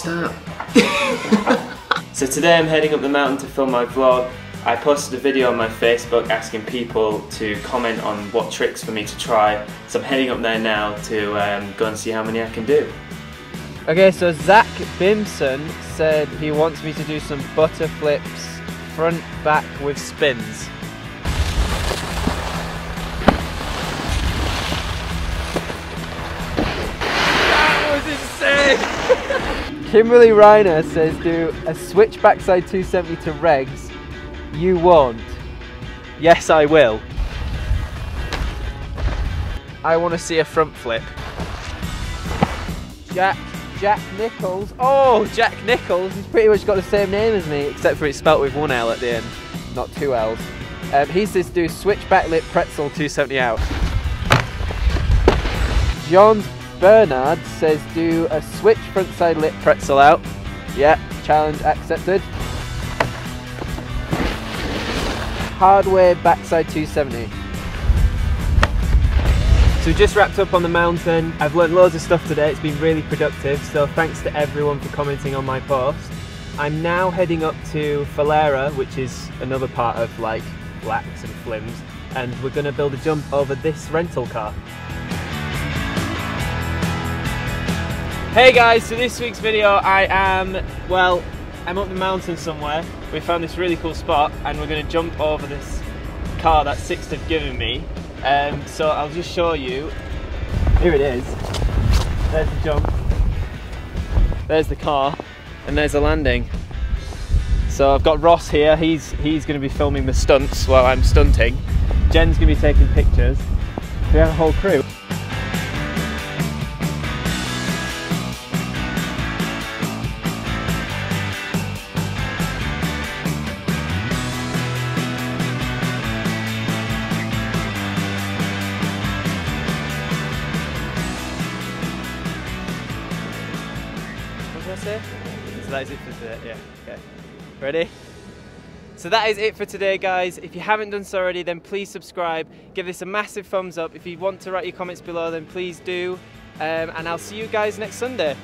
Stop. so today I'm heading up the mountain to film my vlog. I posted a video on my Facebook asking people to comment on what tricks for me to try. So I'm heading up there now to um, go and see how many I can do. Okay, so Zach Bimson said he wants me to do some butter flips front back with spins. Kimberly Reiner says do a switch backside 270 to regs. You won't. Yes, I will. I want to see a front flip. Jack Jack Nichols. Oh, Jack Nichols. He's pretty much got the same name as me, except for it's spelt with one L at the end, not two L's. Um, he says do switch back lip pretzel 270 out. John Bernard says do a switch front side lip pretzel out. Yeah, challenge accepted. Hardware backside 270. So just wrapped up on the mountain. I've learned loads of stuff today. It's been really productive. So thanks to everyone for commenting on my post. I'm now heading up to Falera, which is another part of like Laax and Flims, and we're to build a jump over this rental car. Hey guys, so this week's video I am, well, I'm up the mountain somewhere. We found this really cool spot and we're going to jump over this car that Sixt have given me. Um, so I'll just show you. Here it is. There's the jump. There's the car, and there's the landing. So I've got Ross here. He's he's going to be filming the stunts while I'm stunting. Jen's going to be taking pictures. We have a whole crew. So that is it for today. Yeah. Okay. Ready? So that is it for today, guys. If you haven't done so already, then please subscribe. Give this a massive thumbs up. If you want to write your comments below, then please do. Um, and I'll see you guys next Sunday.